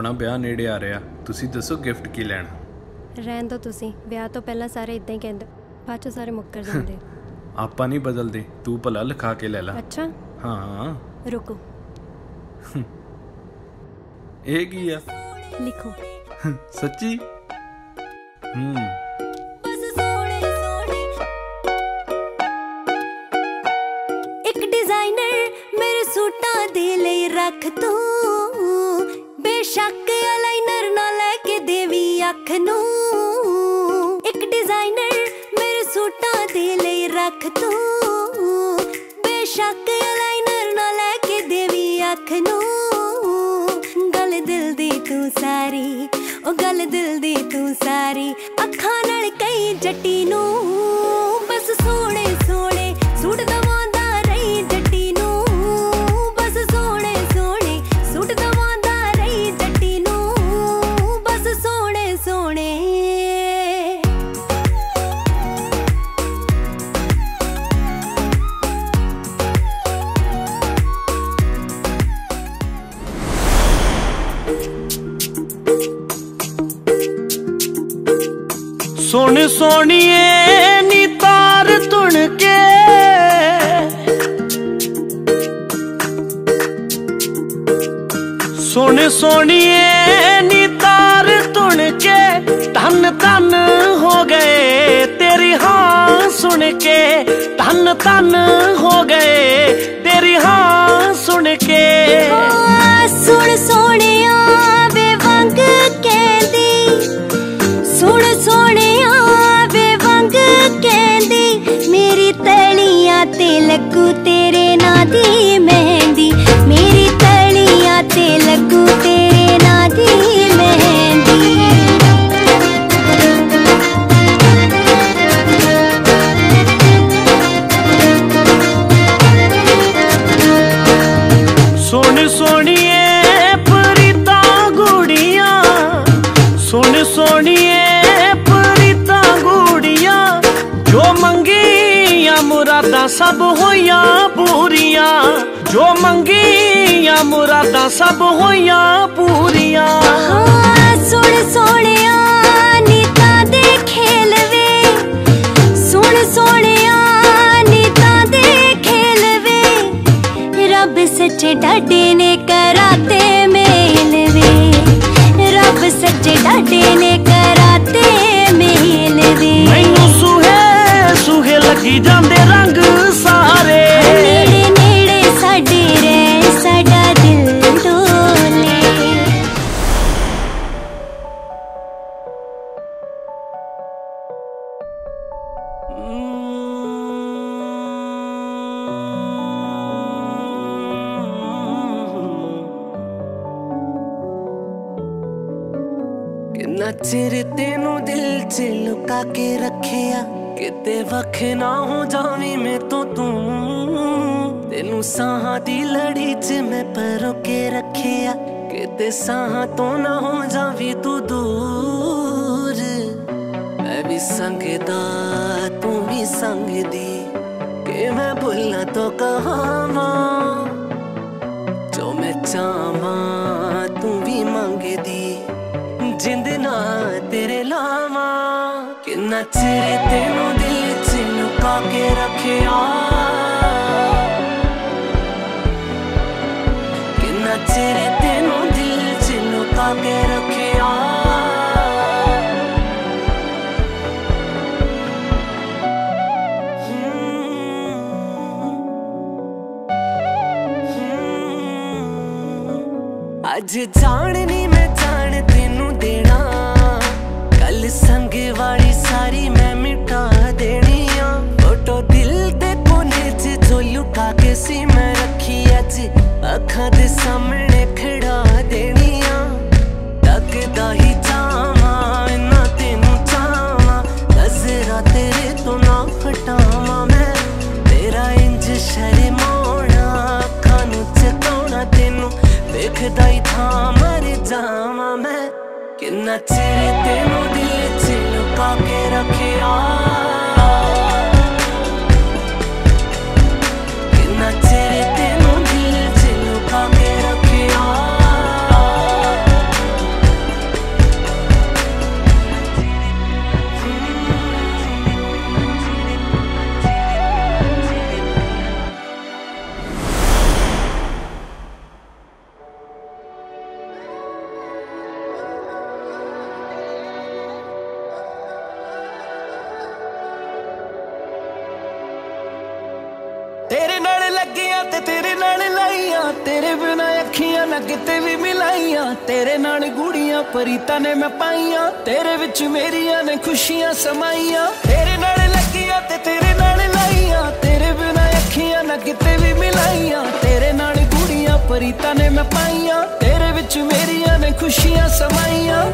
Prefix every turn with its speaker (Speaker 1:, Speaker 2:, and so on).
Speaker 1: ਆਪਣਾ ਵਿਆਹ ਨੇੜੇ ਆ ਰਿਹਾ ਤੁਸੀਂ ਦੱਸੋ ਗਿਫਟ ਕੀ ਲੈਣਾ?
Speaker 2: ਰਹਿਣ ਦੋ ਤੁਸੀਂ ਵਿਆਹ ਤੋਂ ਪਹਿਲਾਂ ਸਾਰੇ ਇਦਾਂ ਹੀ ਕਹਿੰਦੇ ਬਾਅਦ ਚੋਂ ਸਾਰੇ ਮੁੱਕਰ ਜਾਂਦੇ।
Speaker 1: ਆਪਾਂ ਨਹੀਂ ਬਦਲਦੇ ਤੂੰ ਭਲਾ ਲਿਖਾ ਕੇ ਲੈ ਲੈ।
Speaker 2: ਅੱਛਾ।
Speaker 1: ਹਾਂ।
Speaker 2: ਰੁਕੋ।
Speaker 1: ਇਹ ਕੀ ਆ?
Speaker 2: ਲਿਖੋ।
Speaker 1: ਸੱਚੀ? ਹੂੰ
Speaker 2: ਇੱਕ ਡਿਜ਼ਾਈਨਰ ਮੇਰੇ ਸੂਟਾਂ ਦੇ ਲਈ ਰੱਖ ਤੂੰ। ਬੇਸ਼ੱਕ ਅਲਾਈਨਰ ਨਾ ਲੈ ਕੇ ਦੇਵੀ ਅੱਖ ਨੂੰ। ਇੱਕ ਡਿਜ਼ਾਈਨਰ ਮੇਰੇ ਸੂਟਾਂ ਦੇ ਲਈ ਰੱਖ ਤੂੰ। ਬੇਸ਼ੱਕ ਅਲਾਈਨਰ ਨਾ ਲੈ ਕੇ ਦੇਵੀ ਅੱਖ ਨੂੰ। ਗੱਲ ਦਿਲ ਦੀ ਤੂੰ ਸਾਰੀ, ਉਹ ਗੱਲ ਦਿਲ ਦੀ ਤੂੰ ਸਾਰੀ। ਅੱਖਾਂ ਨਾਲ ਕਈ ਜੱਟੀ ਨੂੰ।
Speaker 3: ਸੁਣ ਸੋਣੀਏ ਨੀ ਤਾਰ ਤੁਣ ਕੇ। ਸੁਣ ਸੋਣੀਏ ਨੀ ਤਾਰ ਤੁਣ ਕੇ, ਧੰਨ ਧੰਨ ਹੋ ਗਏ ਤੇਰੀ ਹਾਂ ਸੁਣ ਕੇ। ਧੰਨ ਧੰਨ ਹੋ ਗਏ ਤੇਰੀ ਹਾਂ ਸੁਣ ਕੇ।
Speaker 2: ਤੇ ਲੱਗੂ
Speaker 3: ਸਭ ਹੋਈਆਂ ਪੂਰੀਆਂ। ਜੋ ਮੰਗੀਆਂ ਮੁਰਾਦਾਂ ਸਭ ਹੋਈਆਂ ਪੂਰੀਆਂ।
Speaker 2: ਸੁਣ ਸੋਹਣਿਆ ਨੀਤਾਂ ਦੇ ਖੇਲ ਵੇ। ਸੁਣ ਸੋਹਣਿਆ ਨੀਤਾਂ ਦੇ ਖੇਲ ਵੇ। ਰੱਬ ਸੱਚੇ ਡਾਡੇ ਨੇ ਕਰਾਤੇ ਮੇਲ ਵੇ। ਰੱਬ ਸੱਚੇ ਡਾਡੇ ਨੇ ਕਰਾਤੇ ਮੇਲ ਵੇ।
Speaker 3: ਮੈਨੂੰ ਸੁਹੇ ਸੁਹੇ ਲੱਗੀ ਜਾਂਦੇ ਕਿੰਨਾ ਚਿਰ ਤੈਨੂੰ ਦਿਲ 'ਚ ਲੁਕਾ ਕੇ ਰੱਖਿਆ। ਕਿਤੇ ਵੱਖ ਨਾ ਹੋ ਜਾਵੀਂ ਮੈਂ ਤੋਂ ਤੂੰ। ਤੈਨੂੰ ਸਾਹਾਂ ਦੀ ਲੜੀ 'ਚ ਮੈਂ ਪਰੋ ਕੇ ਰੱਖਿਆ। ਕਿਤੇ ਸਾਹਾਂ ਤੋਂ ਨਾ ਹੋ ਜਾਵੀਂ ਤੂੰ ਦੂਰ। ਮੈਂ ਵੀ ਸੰਗਦਾ, ਤੂੰ ਵੀ ਸੰਗਦੀ। ਕਿ ਮੈਂ ਭੁੱਲਾਂ ਤੋਂ ਕਹਾਵਾਂ? ਜੋ ਮੈਂ ਚਾਹਾਂ ਜਿੰਦ ਨਾ ਤੇਰੇ ਲਾਵਾਂ, ਕਿੰਨਾ ਚਿਰ ਤੈਨੂੰ ਦਿਲ 'ਚ ਲੁਕਾ ਕੇ ਰੱਖਿਆ। ਕਿੰਨਾ ਚਿਰ ਤੈਨੂੰ ਦਿਲ 'ਚ ਲੁਕਾ ਕੇ ਰੱਖਿਆ। ਅੱਜ ਜਾਣਨੀ ਮੈਂ ਜਾਣ ਤੈਨੂੰ ਦੇਣਾ ਸੰਗ ਵਾਲੀ ਸਾਰੀ ਮੈਂ ਮਿਟਾ ਦੇਣੀ ਆ ਫੋਟੋ ਦਿਲ ਦੇ ਕੋਨੇ 'ਚ ਜੋ ਲੁਕਾ ਕੇ ਸੀ ਮੈਂ ਰੱਖੀ ਅੱਜ। ਅੱਖਾਂ ਦੇ ਸਾਹਮਣੇ ਖੜਾ ਦੇਣੀ ਆ ਤੱਕਦਾ ਹੀ ਜਾਵਾਂ ਨਾ ਤੈਨੂੰ ਚਾਹਾਂ ਨਜ਼ਰਾਂ ਤੇਰੇ ਤੋਂ ਨਾ ਹਟਾਵਾਂ ਮੈਂ। ਤੇਰਾ ਇੰਜ ਸ਼ਰਮਾਉਣਾ, ਅੱਖਾਂ ਨੂੰ ਚਕਾਉਣਾ ਤੈਨੂੰ। ਵੇਖਦਾ ਹੀ ਥਾਂ ਮਰ ਜਾਵਾਂ ਮੈਂ। ਕਿੰਨਾ ਚਿਰ ਤੈਨੂੰ
Speaker 1: ਕਿਤੇ ਵੀ ਮਿਲਾਈਆਂ। ਤੇਰੇ ਨਾਲ ਗੂੜੀਆਂ, ਪਰੀਤਾਂ ਨੇ ਮੈਂ ਪਾਈਆਂ। ਤੇਰੇ ਵਿੱਚ ਮੇਰੀਆਂ ਨੇ ਖੁਸ਼ੀਆਂ ਸਮਾਈਆਂ। ਤੇਰੇ ਨਾਲ ਲੱਗੀਆਂ ਤੇ ਤੇਰੇ ਨਾਲ ਲਾਈਆਂ। ਤੇਰੇ ਬਿਨਾ ਅੱਖੀਆਂ ਨਾ ਕਿਤੇ ਵੀ ਮਿਲਾਈਆਂ। ਤੇਰੇ ਨਾਲ ਗੂੜੀਆਂ, ਪਰੀਤਾਂ ਨੇ ਮੈਂ ਪਾਈਆਂ। ਤੇਰੇ ਵਿੱਚ ਮੇਰੀਆਂ ਨੇ ਖੁਸ਼ੀਆਂ ਸਮਾਈਆਂ।